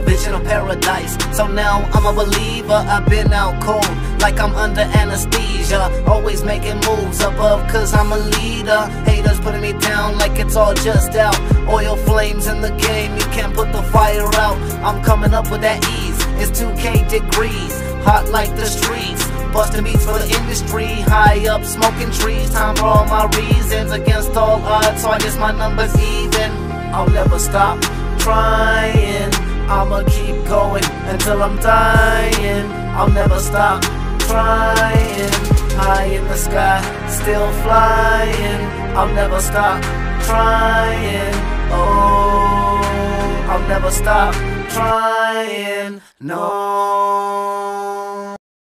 vision of paradise. So now I'm a believer, I've been out cold, like I'm under anesthesia. Always making moves above, cause I'm a leader. Haters putting me down like it's all just out. Oil flames in the game, you can't put the fire out. I'm coming up with that ease, it's 2K degrees, hot like the streets. Busting beats for the industry, high up smoking trees. Time for all my reasons against all odds, so I guess my number's even. I'll never stop trying. I'ma keep going until I'm dying. I'll never stop trying. High in the sky, still flying. I'll never stop trying. Oh, I'll never stop trying. No.